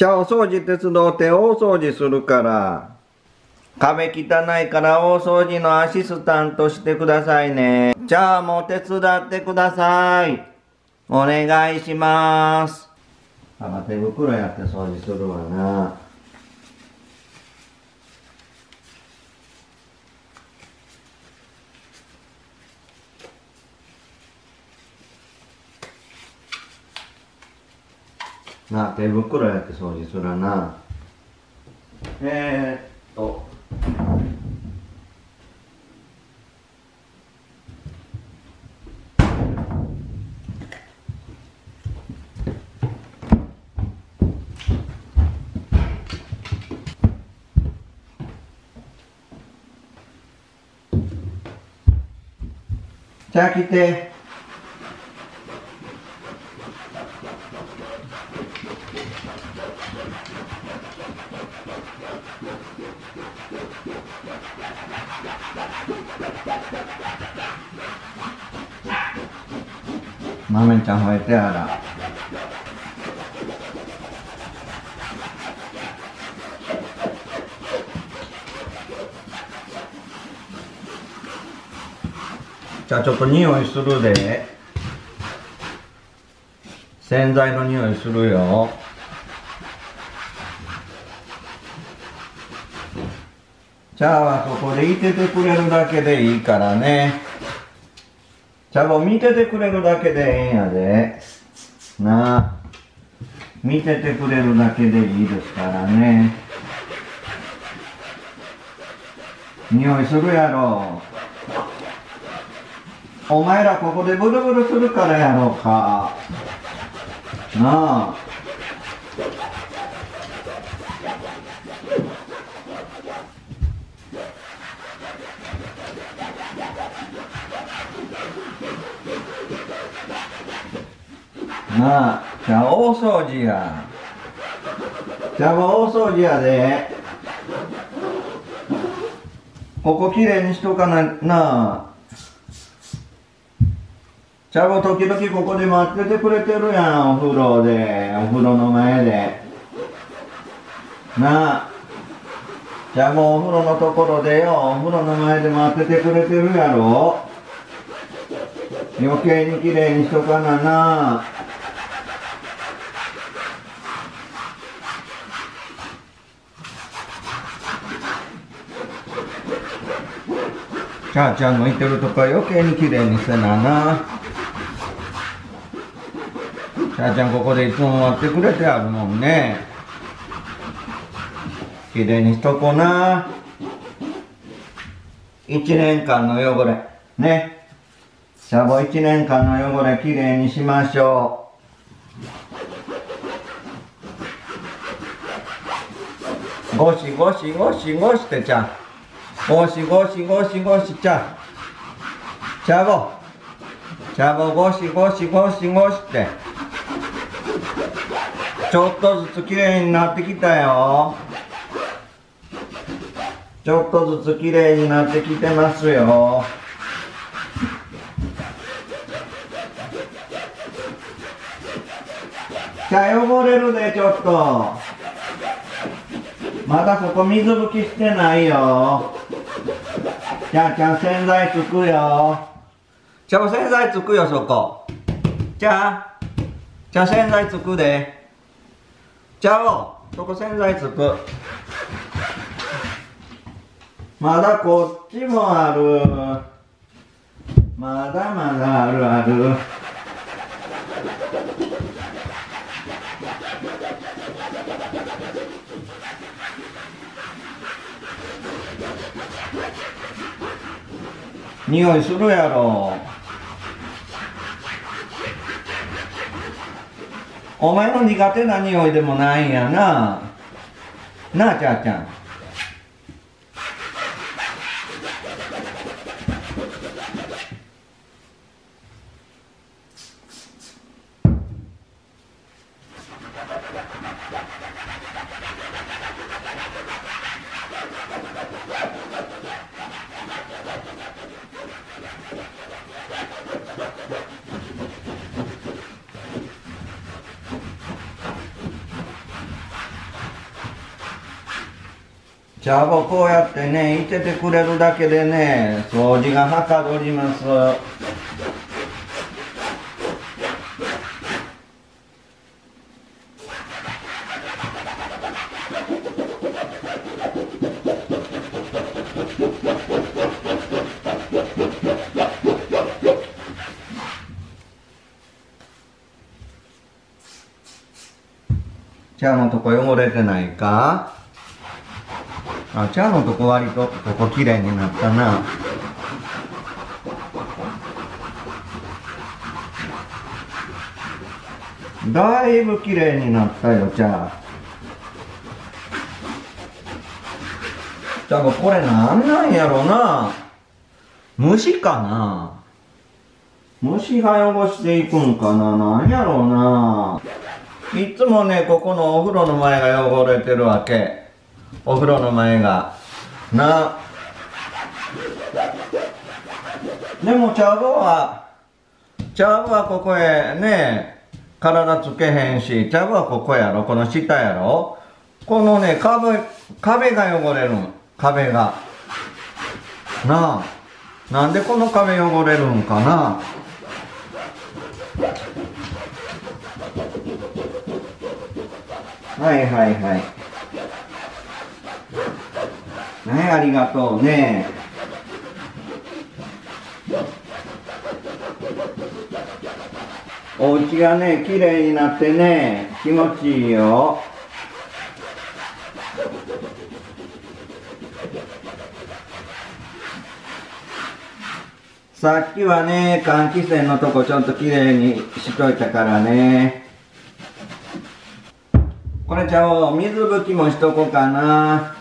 じゃあお掃除手伝うて大掃除するから。壁汚いから大掃除のアシスタントしてくださいね。じゃあもう手伝ってください。お願いします。あ、手袋やって掃除するわな。な、手袋やって掃除するな。えー、っと。じゃあ来て。豆ちゃん吠えてやら。じゃあちょっと匂いするで。洗剤の匂いするよ。じゃあそこでいててくれるだけでいいからね。ちゃんと見ててくれるだけでええんやで。なあ。見ててくれるだけでいいですからね。匂いするやろ。お前らここでブルブルするからやろうか。なあ。なあ、じゃあ大掃除や。じゃあ大掃除やで。ここきれいにしとかな、なあ。ちゃぼ時々ここで待っててくれてるやん、お風呂で、お風呂の前で。なあ。じゃあもうお風呂のところでよ、お風呂の前で待っててくれてるやろ。余計にきれいにしとかなな。ちゃーちゃんのいてるとこ余計にきれいにせなな。ちゃーちゃんここでいつも待ってくれてあるもんね。きれいにしとこうな。一年間の汚れ。ね。シャボ一年間の汚れきれいにしましょう。ゴシゴシゴシゴシってちゃん。ゴシゴシゴシゴシちゃん。チャボ。チャボゴシゴシゴシゴシって。ちょっとずつきれいになってきたよ。ちょっとずつきれいになってきてますよ。じゃあ汚れるでちょっと。まだここ水拭きしてないよ。ちゃんちゃん洗剤つくよ。ちゃん洗剤つくよそこ。じゃあ、じゃあ洗剤つくで。ちゃおそこ洗剤つく。まだこっちもある。まだまだあるある。匂いするやろ。お前の苦手な匂いでもないんやな。なあ、ちゃーちゃん。茶葉こうやってねいててくれるだけでね掃除がはかどります。茶のとこ汚れてないか？あ、茶のとこ割とここ綺麗になったな。だいぶ綺麗になったよ、茶。じゃあこれなんなんやろな虫かな虫が汚していくんかななんやろうないつもね、ここのお風呂の前が汚れてるわけ。お風呂の前が。な。でも、茶葉は、茶葉はここへね、体つけへんし、茶葉はここやろ、この下やろ。このね、壁、壁が汚れるん。壁が。なあ。なんでこの壁汚れるんかなはいはいはい。はい、ありがとうね。お家がね、綺麗になってね、気持ちいいよ。さっきはね、換気扇のとこちょっと綺麗にしといたからね。これじゃあ水拭きもしとこうかな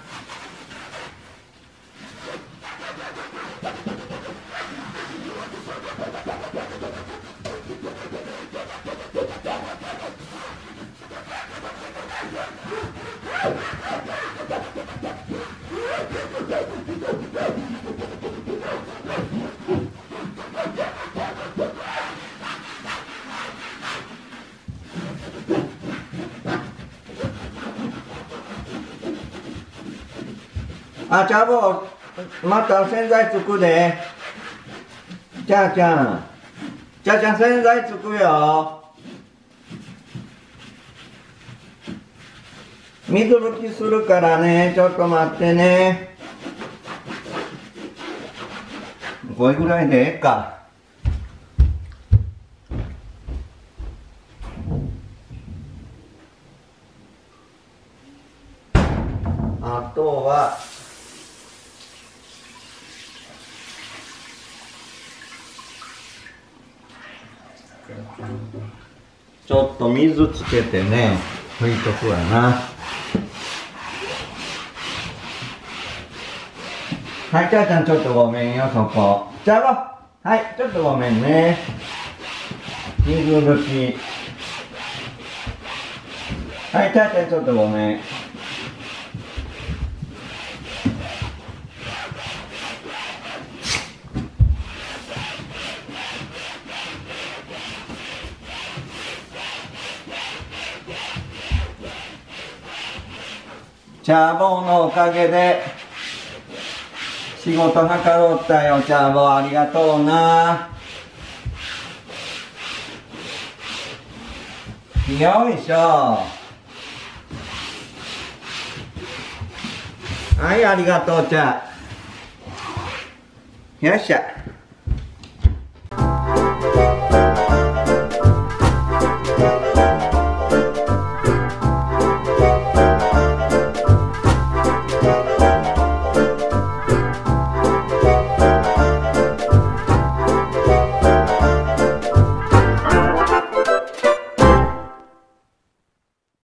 あ、ちゃぼまた洗剤つくで。ちゃーちゃん。ちゃーちゃん洗剤つくよ。水拭きするからね、ちょっと待ってね。これぐらいでええか。あとは、ちょっと水つけてね拭いとくわな。はいちゃーちゃんちょっとごめんよそこ。ちゃぼはいちょっとごめんね。水拭き。はいちゃーちゃんちょっとごめん。チャーボーのおかげで仕事はかどったよ、チャーボーありがとうな。よいしょ。はい、ありがとう、ちゃん。よっしゃ。